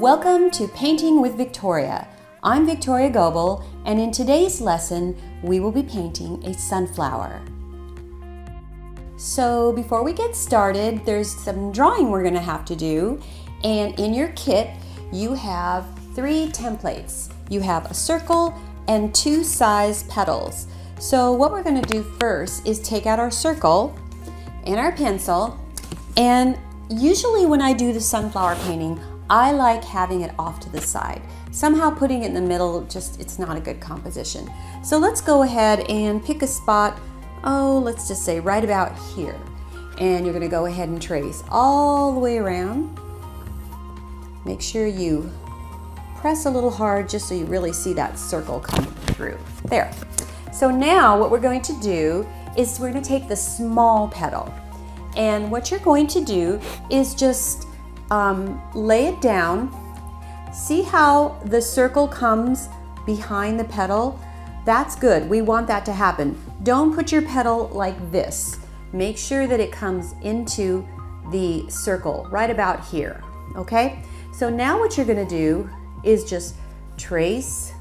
Welcome to Painting with Victoria. I'm Victoria Gobel, and in today's lesson, we will be painting a sunflower. So before we get started, there's some drawing we're gonna have to do, and in your kit, you have three templates. You have a circle and two size petals. So what we're gonna do first is take out our circle and our pencil, and usually when I do the sunflower painting, I like having it off to the side. Somehow putting it in the middle, just it's not a good composition. So let's go ahead and pick a spot, oh, let's just say right about here. And you're gonna go ahead and trace all the way around. Make sure you press a little hard just so you really see that circle coming through. There. So now what we're going to do is we're gonna take the small petal. And what you're going to do is just um, lay it down. See how the circle comes behind the petal? That's good. We want that to happen. Don't put your petal like this. Make sure that it comes into the circle right about here, okay? So now what you're gonna do is just trace.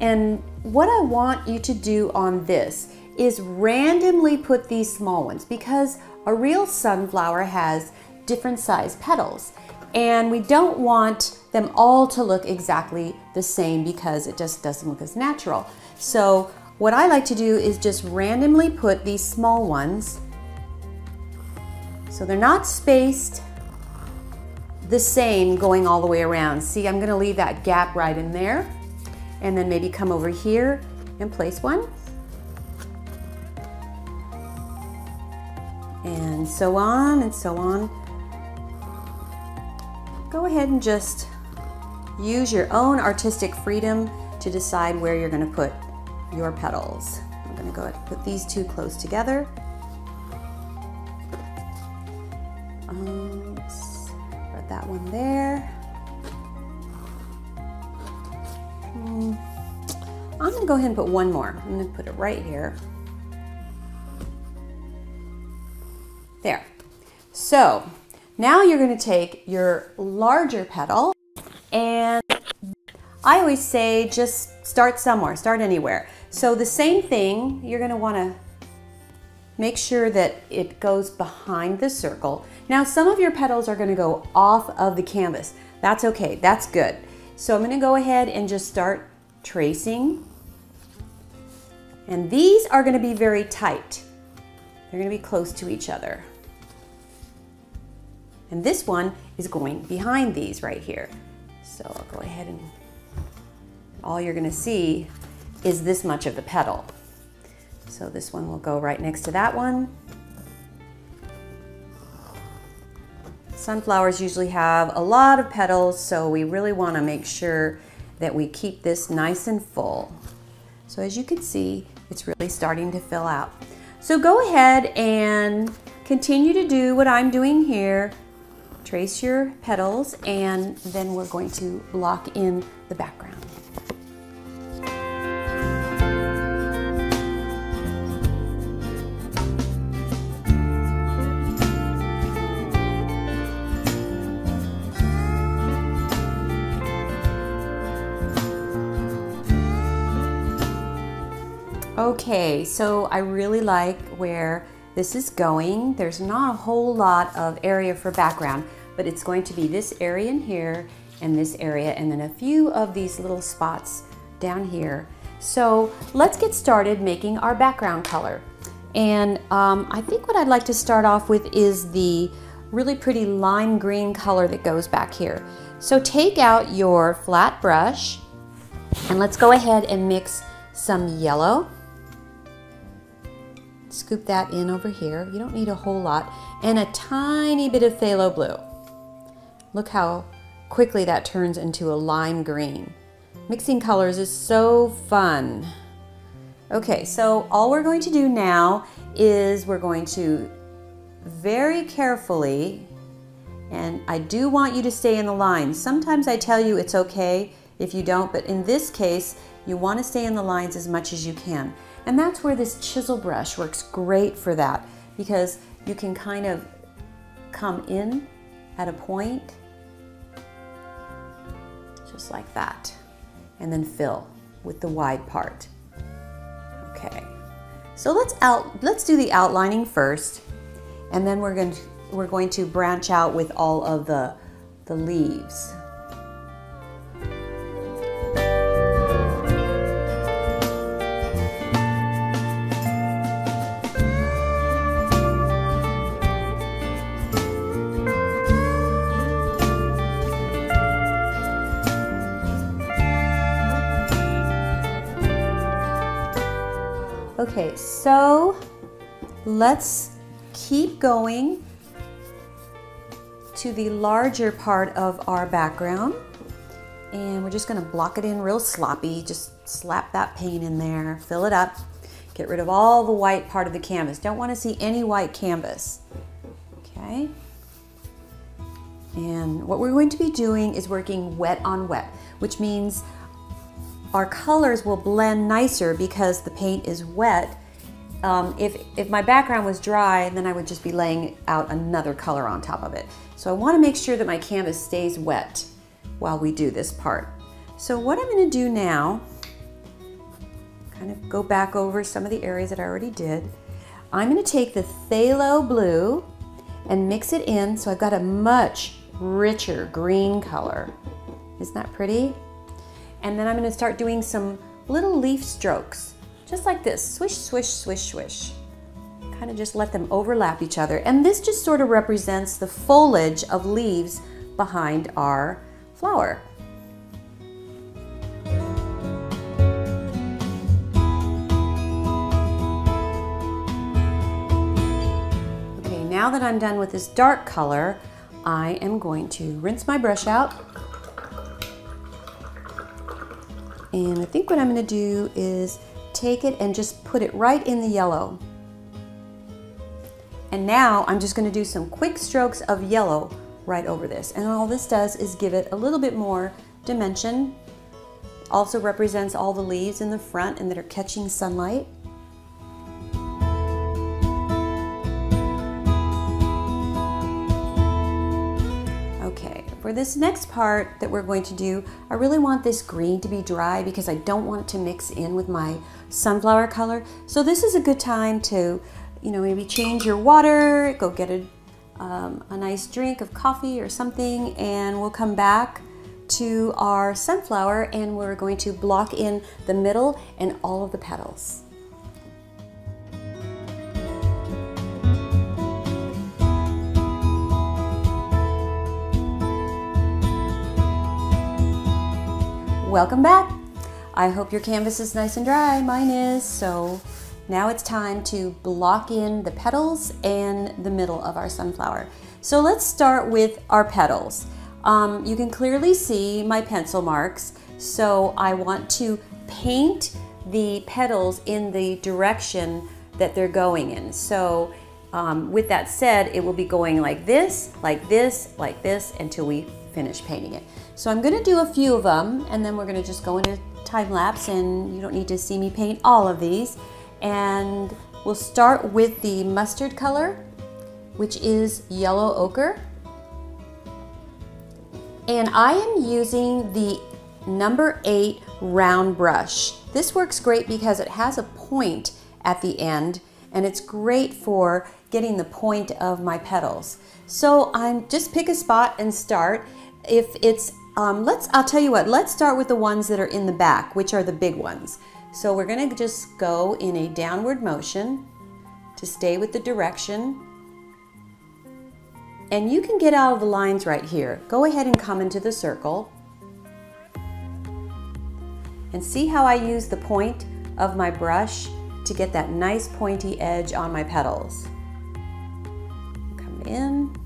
And what I want you to do on this is randomly put these small ones because a real sunflower has different size petals and we don't want them all to look exactly the same because it just doesn't look as natural. So what I like to do is just randomly put these small ones so they're not spaced the same going all the way around. See, I'm gonna leave that gap right in there and then maybe come over here and place one. And so on and so on. Go ahead and just use your own artistic freedom to decide where you're going to put your petals. I'm going to go ahead and put these two close together. Um, that one there. Hmm. I'm going to go ahead and put one more. I'm going to put it right here. There. So now you're going to take your larger petal and I always say just start somewhere, start anywhere. So the same thing, you're going to want to make sure that it goes behind the circle. Now some of your petals are going to go off of the canvas. That's okay, that's good. So I'm going to go ahead and just start tracing. And these are going to be very tight. They're going to be close to each other. And this one is going behind these right here. So I'll go ahead and all you're gonna see is this much of the petal. So this one will go right next to that one. Sunflowers usually have a lot of petals, so we really wanna make sure that we keep this nice and full. So as you can see, it's really starting to fill out. So go ahead and continue to do what I'm doing here trace your petals and then we're going to block in the background. Okay, so I really like where this is going. There's not a whole lot of area for background, but it's going to be this area in here and this area and then a few of these little spots down here. So let's get started making our background color. And um, I think what I'd like to start off with is the really pretty lime green color that goes back here. So take out your flat brush and let's go ahead and mix some yellow. Scoop that in over here. You don't need a whole lot. And a tiny bit of phthalo blue. Look how quickly that turns into a lime green. Mixing colors is so fun. Okay, so all we're going to do now is we're going to very carefully, and I do want you to stay in the lines. Sometimes I tell you it's okay if you don't, but in this case, you want to stay in the lines as much as you can. And that's where this chisel brush works great for that because you can kind of come in at a point, like that. And then fill with the wide part. Okay, so let's out, let's do the outlining first, and then we're going to, we're going to branch out with all of the, the leaves. Okay, so let's keep going to the larger part of our background. And we're just gonna block it in real sloppy. Just slap that paint in there, fill it up, get rid of all the white part of the canvas. Don't wanna see any white canvas, okay? And what we're going to be doing is working wet on wet, which means our colors will blend nicer because the paint is wet. Um, if, if my background was dry, then I would just be laying out another color on top of it. So I wanna make sure that my canvas stays wet while we do this part. So what I'm gonna do now, kind of go back over some of the areas that I already did. I'm gonna take the phthalo blue and mix it in so I've got a much richer green color. Isn't that pretty? And then I'm gonna start doing some little leaf strokes, just like this, swish, swish, swish, swish. Kind of just let them overlap each other. And this just sort of represents the foliage of leaves behind our flower. Okay, now that I'm done with this dark color, I am going to rinse my brush out And I think what I'm gonna do is take it and just put it right in the yellow. And now I'm just gonna do some quick strokes of yellow right over this. And all this does is give it a little bit more dimension. Also represents all the leaves in the front and that are catching sunlight. For this next part that we're going to do, I really want this green to be dry because I don't want it to mix in with my sunflower color. So this is a good time to, you know, maybe change your water, go get a, um, a nice drink of coffee or something, and we'll come back to our sunflower and we're going to block in the middle and all of the petals. Welcome back. I hope your canvas is nice and dry. Mine is. So now it's time to block in the petals and the middle of our sunflower. So let's start with our petals. Um, you can clearly see my pencil marks. So I want to paint the petals in the direction that they're going in. So um, with that said, it will be going like this, like this, like this, until we finish painting it. So I'm gonna do a few of them and then we're gonna just go into time lapse and you don't need to see me paint all of these. And we'll start with the mustard color, which is yellow ochre. And I am using the number eight round brush. This works great because it has a point at the end and it's great for getting the point of my petals. So I'm just pick a spot and start. If it's um, let's, I'll tell you what, let's start with the ones that are in the back, which are the big ones. So we're gonna just go in a downward motion to stay with the direction. And you can get out of the lines right here. Go ahead and come into the circle. And see how I use the point of my brush to get that nice pointy edge on my petals. Come in.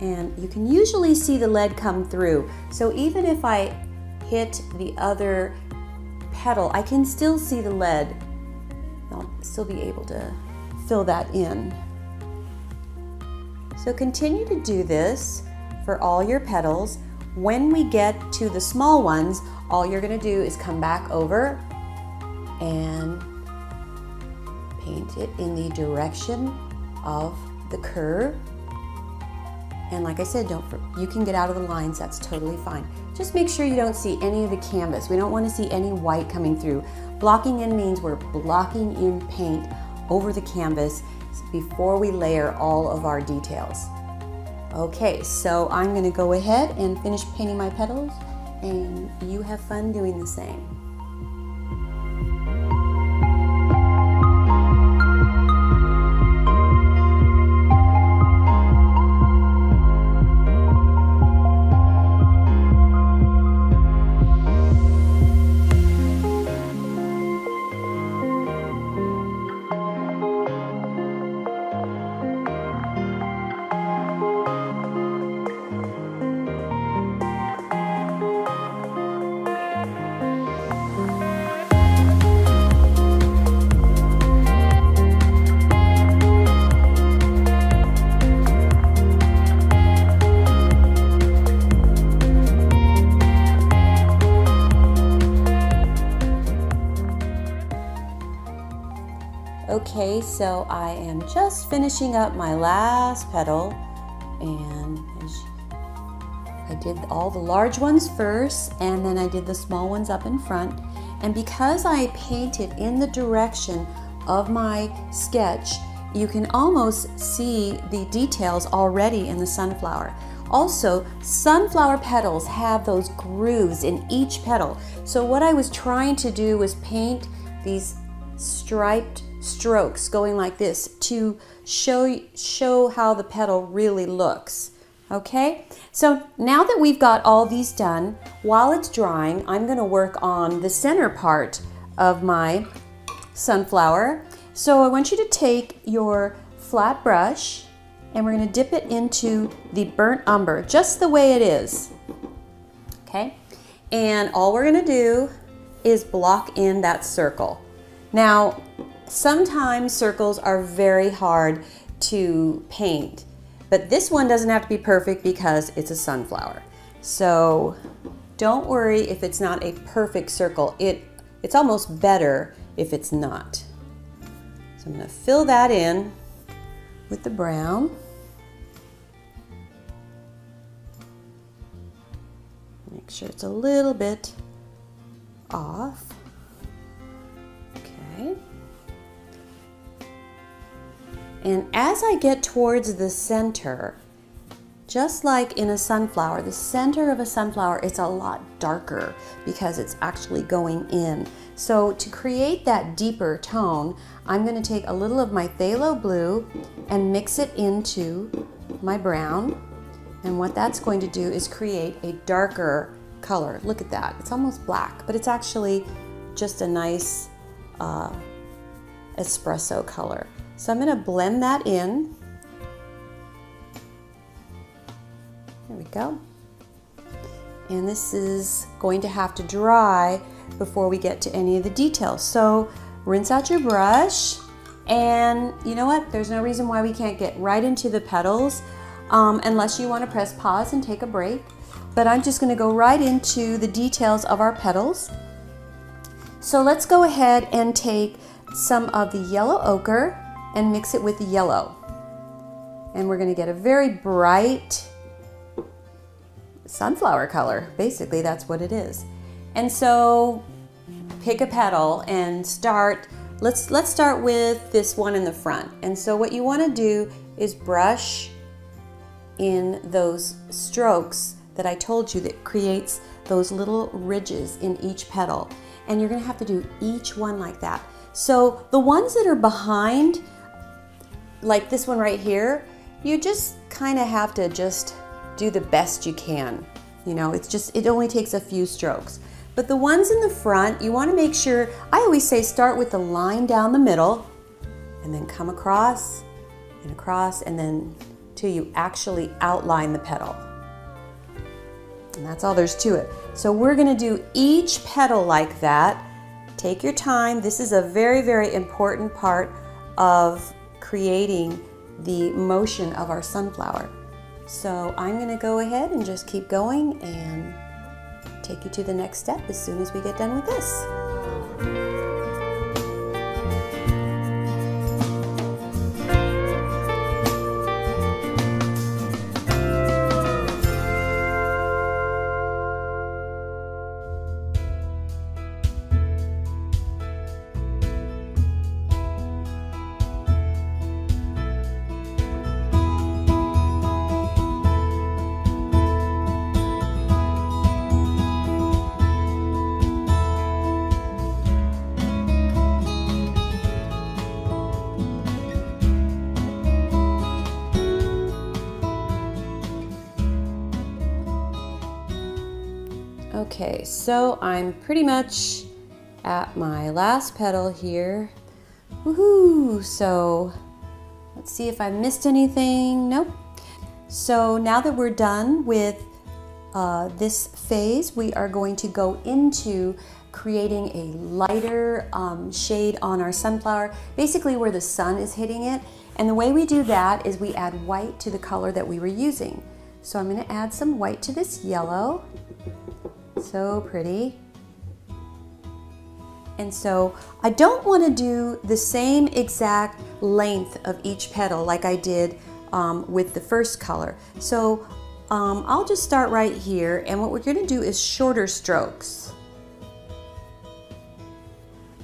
And you can usually see the lead come through. So even if I hit the other petal, I can still see the lead. I'll still be able to fill that in. So continue to do this for all your petals. When we get to the small ones, all you're gonna do is come back over and paint it in the direction of the curve. And like I said, don't you can get out of the lines, that's totally fine. Just make sure you don't see any of the canvas. We don't want to see any white coming through. Blocking in means we're blocking in paint over the canvas before we layer all of our details. Okay, so I'm gonna go ahead and finish painting my petals and you have fun doing the same. So I am just finishing up my last petal and I did all the large ones first and then I did the small ones up in front. And because I painted in the direction of my sketch, you can almost see the details already in the sunflower. Also, sunflower petals have those grooves in each petal. So what I was trying to do was paint these striped strokes going like this to show, show how the petal really looks. Okay, so now that we've got all these done, while it's drying, I'm gonna work on the center part of my sunflower. So I want you to take your flat brush and we're gonna dip it into the burnt umber, just the way it is. Okay, and all we're gonna do is block in that circle. Now, Sometimes circles are very hard to paint, but this one doesn't have to be perfect because it's a sunflower. So don't worry if it's not a perfect circle. It, it's almost better if it's not. So I'm gonna fill that in with the brown. Make sure it's a little bit off. Okay. And as I get towards the center, just like in a sunflower, the center of a sunflower is a lot darker because it's actually going in. So to create that deeper tone, I'm going to take a little of my phthalo blue and mix it into my brown. And what that's going to do is create a darker color. Look at that. It's almost black, but it's actually just a nice uh, espresso color. So I'm going to blend that in. There we go. And this is going to have to dry before we get to any of the details. So rinse out your brush and you know what? There's no reason why we can't get right into the petals um, unless you want to press pause and take a break. But I'm just going to go right into the details of our petals. So let's go ahead and take some of the yellow ochre and mix it with yellow. And we're going to get a very bright sunflower color. Basically, that's what it is. And so pick a petal and start. Let's, let's start with this one in the front. And so what you want to do is brush in those strokes that I told you that creates those little ridges in each petal. And you're going to have to do each one like that. So the ones that are behind like this one right here, you just kind of have to just do the best you can. You know, it's just, it only takes a few strokes. But the ones in the front, you want to make sure, I always say start with the line down the middle and then come across and across and then till you actually outline the petal. And that's all there's to it. So we're going to do each petal like that. Take your time. This is a very, very important part of creating the motion of our sunflower. So I'm going to go ahead and just keep going and take you to the next step as soon as we get done with this. So I'm pretty much at my last petal here. Woohoo! So let's see if I missed anything. Nope. So now that we're done with uh, this phase, we are going to go into creating a lighter um, shade on our sunflower, basically where the sun is hitting it. And the way we do that is we add white to the color that we were using. So I'm gonna add some white to this yellow. So pretty. And so I don't want to do the same exact length of each petal like I did um, with the first color. So um, I'll just start right here and what we're going to do is shorter strokes.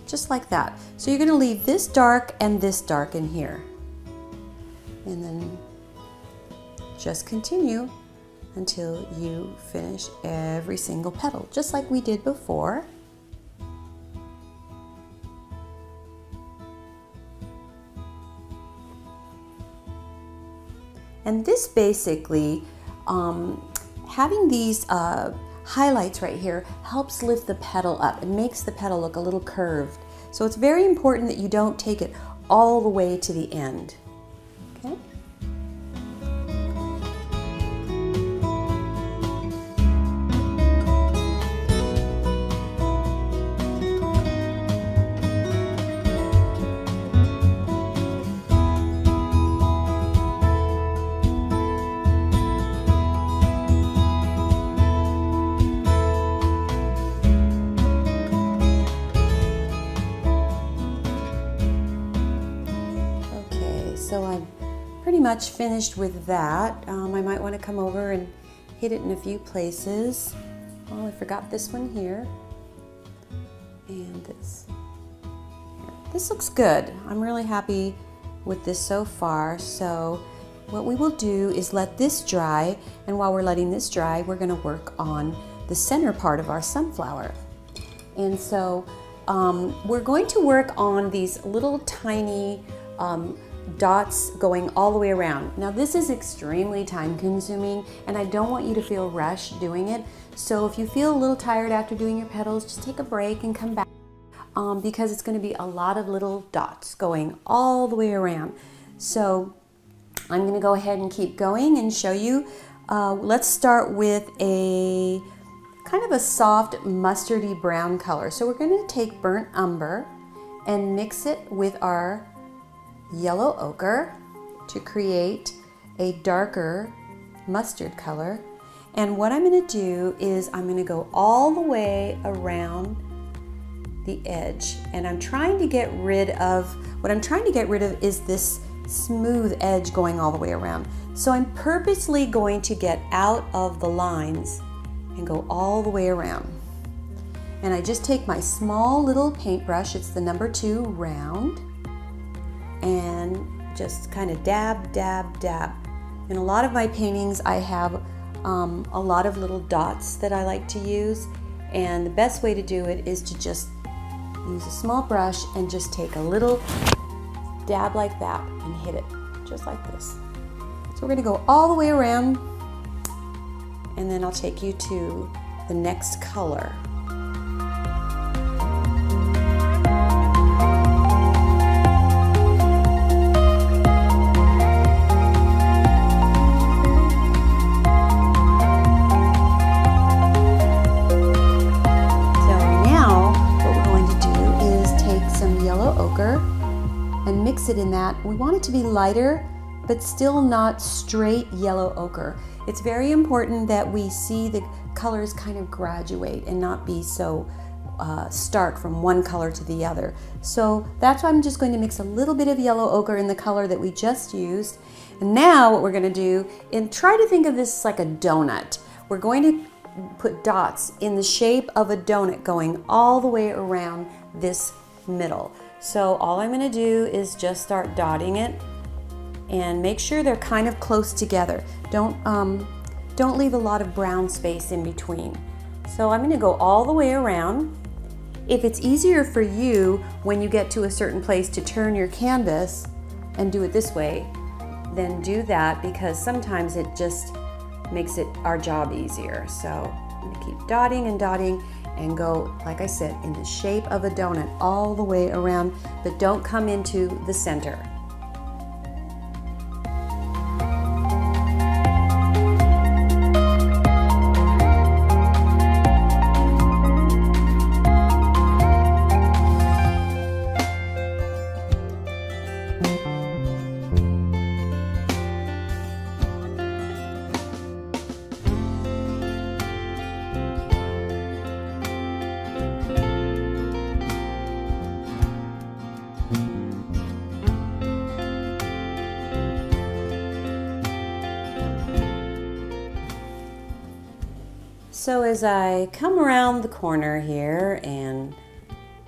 Just like that. So you're going to leave this dark and this dark in here. And then just continue until you finish every single petal, just like we did before. And this basically, um, having these uh, highlights right here helps lift the petal up. It makes the petal look a little curved. So it's very important that you don't take it all the way to the end. Much finished with that. Um, I might want to come over and hit it in a few places. Oh, I forgot this one here. And this. This looks good. I'm really happy with this so far. So what we will do is let this dry. And while we're letting this dry, we're going to work on the center part of our sunflower. And so um, we're going to work on these little tiny um, dots going all the way around. Now this is extremely time consuming and I don't want you to feel rushed doing it. So if you feel a little tired after doing your petals, just take a break and come back um, because it's going to be a lot of little dots going all the way around. So I'm going to go ahead and keep going and show you. Uh, let's start with a kind of a soft mustardy brown color. So we're going to take burnt umber and mix it with our yellow ochre to create a darker mustard color. And what I'm going to do is I'm going to go all the way around the edge. And I'm trying to get rid of, what I'm trying to get rid of is this smooth edge going all the way around. So I'm purposely going to get out of the lines and go all the way around. And I just take my small little paintbrush, it's the number two round, and just kind of dab, dab, dab. In a lot of my paintings, I have um, a lot of little dots that I like to use, and the best way to do it is to just use a small brush and just take a little dab like that and hit it, just like this. So we're gonna go all the way around, and then I'll take you to the next color. That. We want it to be lighter, but still not straight yellow ochre. It's very important that we see the colors kind of graduate and not be so uh, stark from one color to the other. So that's why I'm just going to mix a little bit of yellow ochre in the color that we just used. And now what we're going to do, and try to think of this like a donut. We're going to put dots in the shape of a donut going all the way around this middle. So all I'm gonna do is just start dotting it and make sure they're kind of close together. Don't, um, don't leave a lot of brown space in between. So I'm gonna go all the way around. If it's easier for you when you get to a certain place to turn your canvas and do it this way, then do that because sometimes it just makes it our job easier. So I'm gonna keep dotting and dotting and go, like I said, in the shape of a donut all the way around, but don't come into the center. So as I come around the corner here and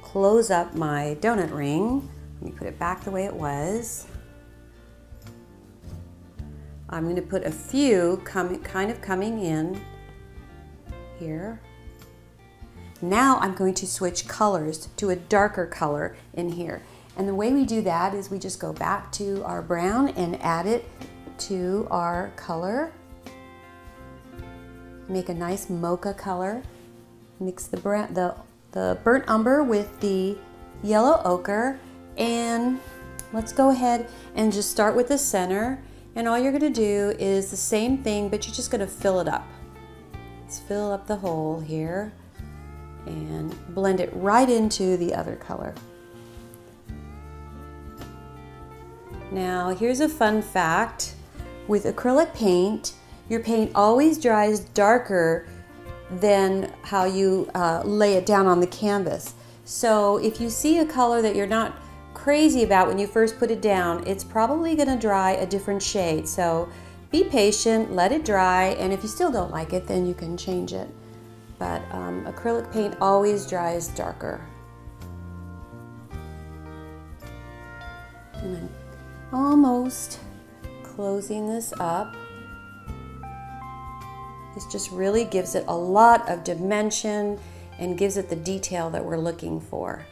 close up my donut ring, let me put it back the way it was. I'm going to put a few coming, kind of coming in here. Now I'm going to switch colors to a darker color in here. And the way we do that is we just go back to our brown and add it to our color make a nice mocha color. Mix the, the, the burnt umber with the yellow ochre and let's go ahead and just start with the center and all you're going to do is the same thing but you're just going to fill it up. Let's fill up the hole here and blend it right into the other color. Now here's a fun fact. With acrylic paint, your paint always dries darker than how you uh, lay it down on the canvas. So if you see a color that you're not crazy about when you first put it down, it's probably going to dry a different shade. So be patient, let it dry, and if you still don't like it, then you can change it. But um, acrylic paint always dries darker. And I'm almost closing this up. This just really gives it a lot of dimension and gives it the detail that we're looking for.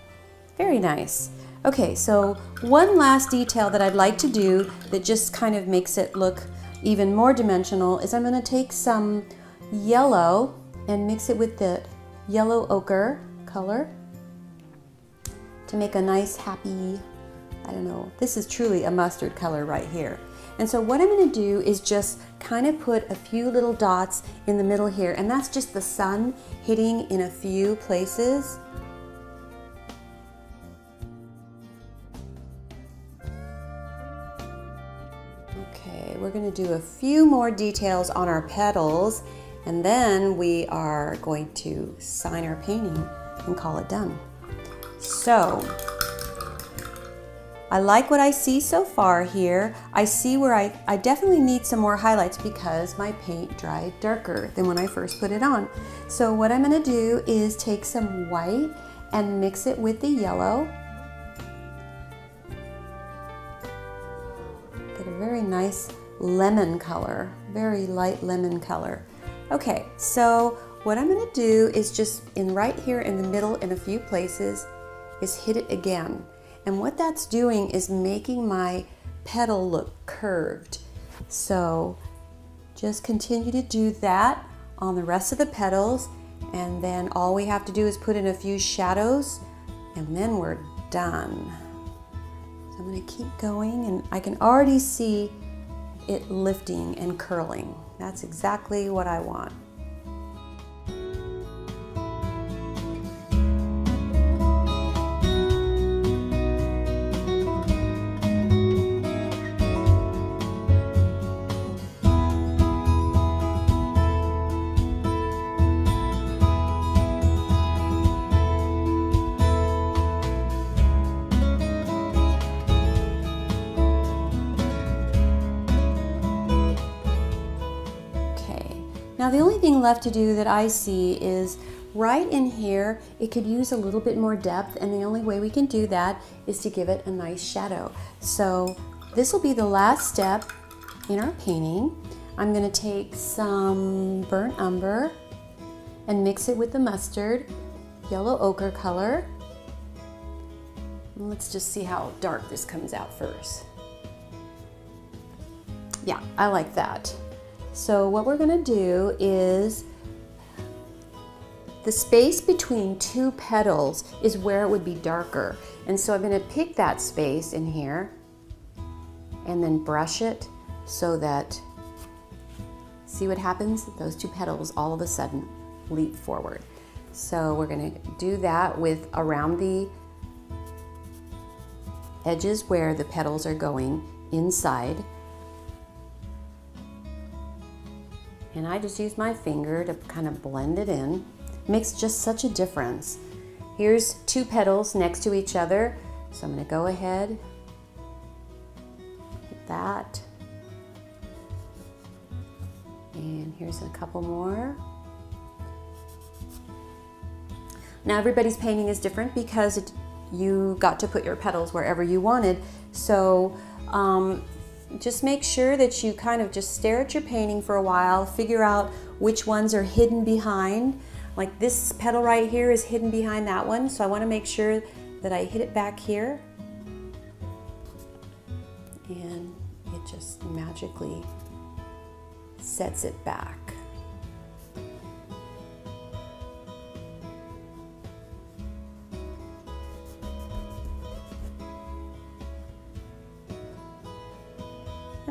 Very nice. Okay, so one last detail that I'd like to do that just kind of makes it look even more dimensional is I'm going to take some yellow and mix it with the yellow ochre color to make a nice happy, I don't know, this is truly a mustard color right here. And so what I'm going to do is just kind of put a few little dots in the middle here and that's just the sun hitting in a few places. Okay, we're going to do a few more details on our petals and then we are going to sign our painting and call it done. So I like what I see so far here. I see where I, I definitely need some more highlights because my paint dried darker than when I first put it on. So what I'm gonna do is take some white and mix it with the yellow. Get a very nice lemon color, very light lemon color. Okay, so what I'm gonna do is just in right here in the middle in a few places is hit it again. And what that's doing is making my petal look curved. So just continue to do that on the rest of the petals and then all we have to do is put in a few shadows and then we're done. So I'm going to keep going and I can already see it lifting and curling. That's exactly what I want. Thing left to do that I see is right in here, it could use a little bit more depth and the only way we can do that is to give it a nice shadow. So this will be the last step in our painting. I'm gonna take some burnt umber and mix it with the mustard, yellow ochre color. Let's just see how dark this comes out first. Yeah, I like that. So what we're gonna do is the space between two petals is where it would be darker. And so I'm gonna pick that space in here and then brush it so that, see what happens? Those two petals all of a sudden leap forward. So we're gonna do that with around the edges where the petals are going inside. And I just use my finger to kind of blend it in. Makes just such a difference. Here's two petals next to each other. So I'm gonna go ahead, that. And here's a couple more. Now everybody's painting is different because it, you got to put your petals wherever you wanted. So um, just make sure that you kind of just stare at your painting for a while, figure out which ones are hidden behind. Like this petal right here is hidden behind that one, so I wanna make sure that I hit it back here. And it just magically sets it back.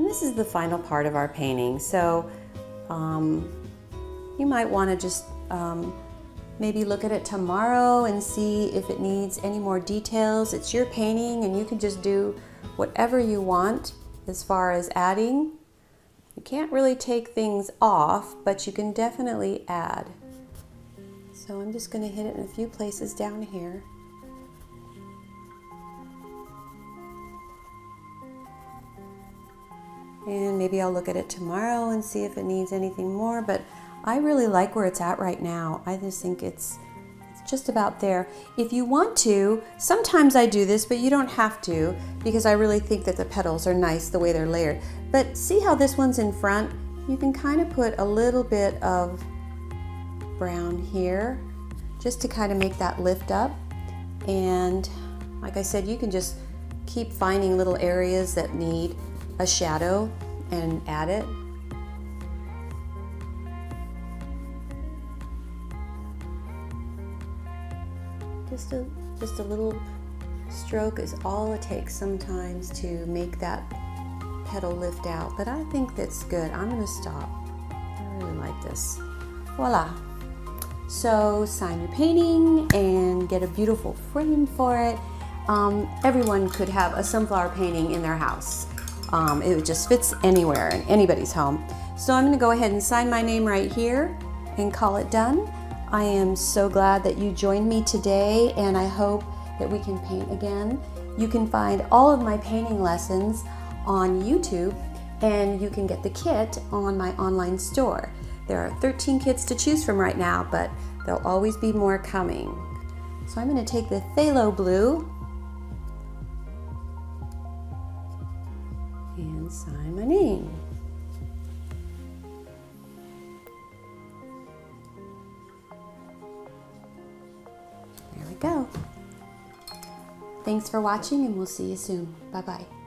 And this is the final part of our painting. So um, you might want to just um, maybe look at it tomorrow and see if it needs any more details. It's your painting and you can just do whatever you want as far as adding. You can't really take things off, but you can definitely add. So I'm just going to hit it in a few places down here. And maybe I'll look at it tomorrow and see if it needs anything more but I really like where it's at right now. I just think it's it's just about there. If you want to sometimes I do this but you don't have to because I really think that the petals are nice the way they're layered. But see how this one's in front? You can kind of put a little bit of brown here just to kind of make that lift up. And like I said you can just keep finding little areas that need a shadow and add it. Just a, just a little stroke is all it takes sometimes to make that petal lift out, but I think that's good. I'm gonna stop. I really like this. Voila. So sign your painting and get a beautiful frame for it. Um, everyone could have a sunflower painting in their house. Um, it just fits anywhere in anybody's home. So I'm gonna go ahead and sign my name right here and call it done. I am so glad that you joined me today and I hope that we can paint again. You can find all of my painting lessons on YouTube and you can get the kit on my online store. There are 13 kits to choose from right now, but there'll always be more coming. So I'm gonna take the Phthalo Blue sign my name. There we go. Thanks for watching and we'll see you soon. Bye-bye.